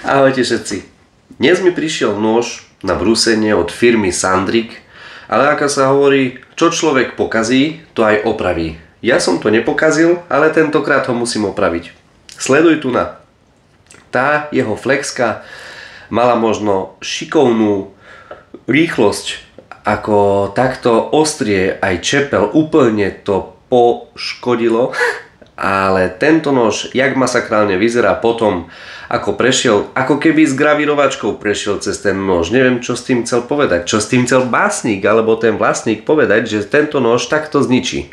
Ahojte všetci. Dnes mi prišiel nôž na brúsenie od firmy Sandrik, ale ako sa hovorí, čo človek pokazí, to aj opraví. Ja som to nepokazil, ale tentokrát ho musím opraviť. Sleduj tu na. Tá jeho flexka mala možno šikovnú rýchlosť, ako takto ostrie aj čepel úplne to poškodilo, ale tento nož, jak masakrálne vyzerá potom, ako prešiel, ako keby s gravírovačkou prešiel cez ten nož. Neviem, čo s tým chcel povedať. Čo s tým chcel básnik alebo ten vlastník povedať, že tento nož takto zničí.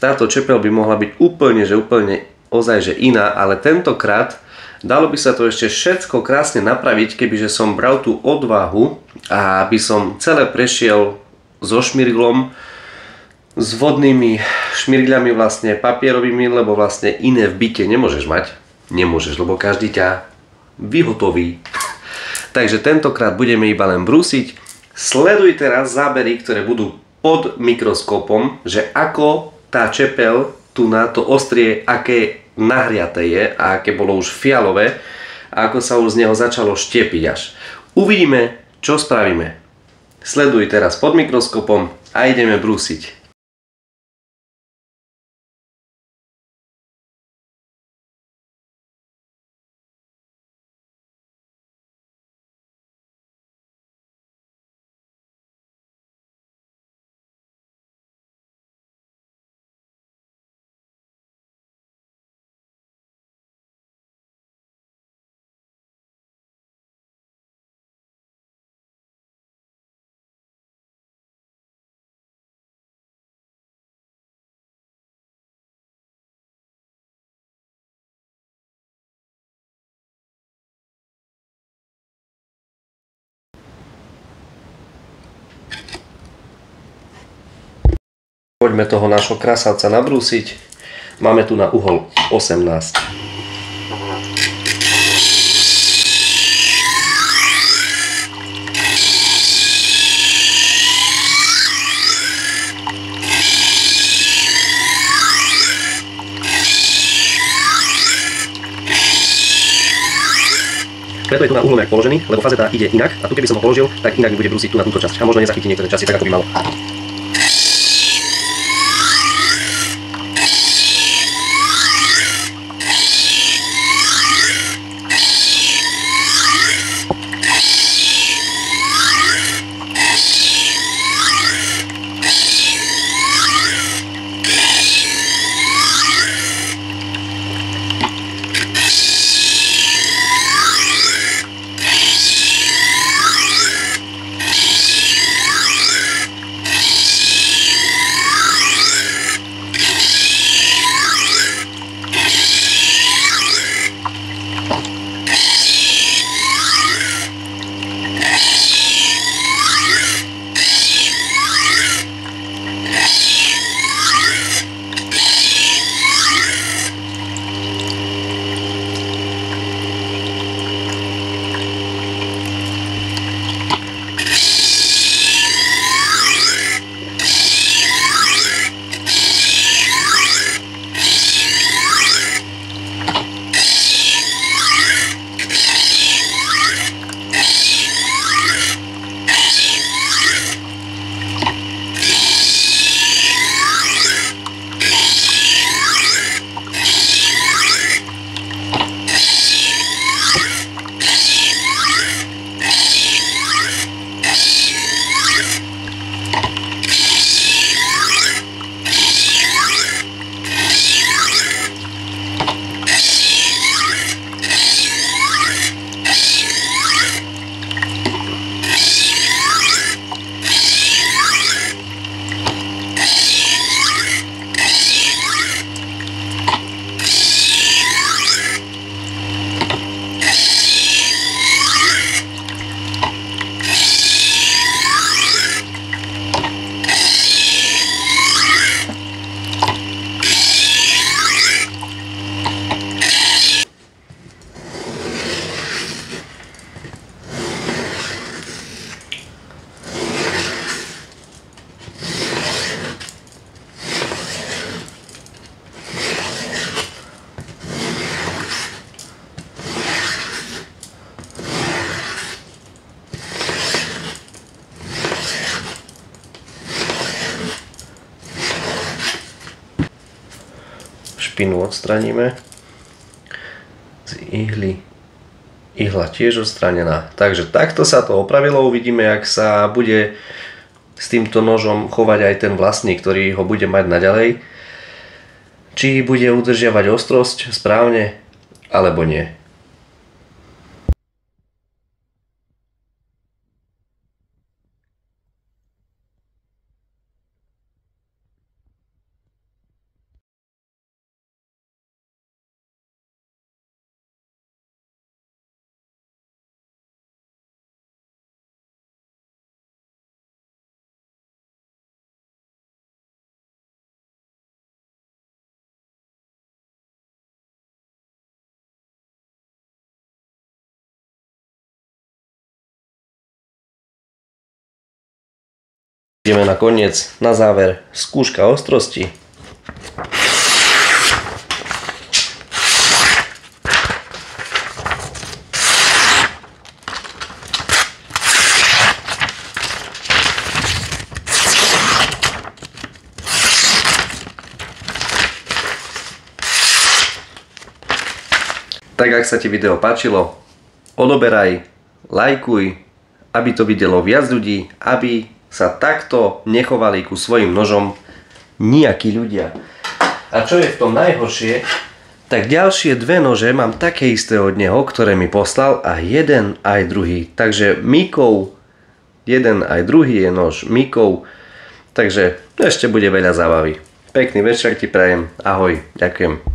Táto čepel by mohla byť úplne, že úplne ozaj, že iná, ale tentokrát dalo by sa to ešte všetko krásne napraviť, kebyže som bral tú odvahu a aby som celé prešiel so šmirglom, s vodnými šmirgľami vlastne papierovými, lebo vlastne iné v byte nemôžeš mať nemôžeš, lebo každý ťa vyhotoví. Takže tentokrát budeme iba len brúsiť. Sleduj teraz zábery, ktoré budú pod mikroskopom, že ako tá čepel tu na to ostrie, aké nahriaté je a aké bolo už fialové a ako sa už z neho začalo štiepiť až. Uvidíme, čo spravíme. Sleduj teraz pod mikroskopom a ideme brúsiť. Poďme toho nášho krasavca nabrúsiť. Máme tu na uhol 18. Preto je tu na uhlom položený, lebo fazeta ide inak a tu keby som ho položil, tak inak bude brúsiť tu na túto časť a možno nezachytí niektoré časti tak, ako by malo. Špinu odstraníme. Z ihly ihla tiež odstranená. Takže takto sa to opravilo, uvidíme, ak sa bude s týmto nožom chovať aj ten vlastník, ktorý ho bude mať naďalej. Či bude udržiavať ostrosť správne, alebo nie. Ideme na koniec, na záver, skúška ostrosti. Tak ak sa ti video páčilo, odoberaj, lajkuj, aby to videlo viac ľudí, aby sa takto nechovali ku svojim nožom nejakí ľudia. A čo je v tom najhoršie, tak ďalšie dve nože mám také isté od neho, ktoré mi poslal a jeden aj druhý. Takže Mikov, jeden aj druhý je nož Mikov, takže ešte bude veľa zábavy. Pekný večer ti prajem, ahoj, ďakujem.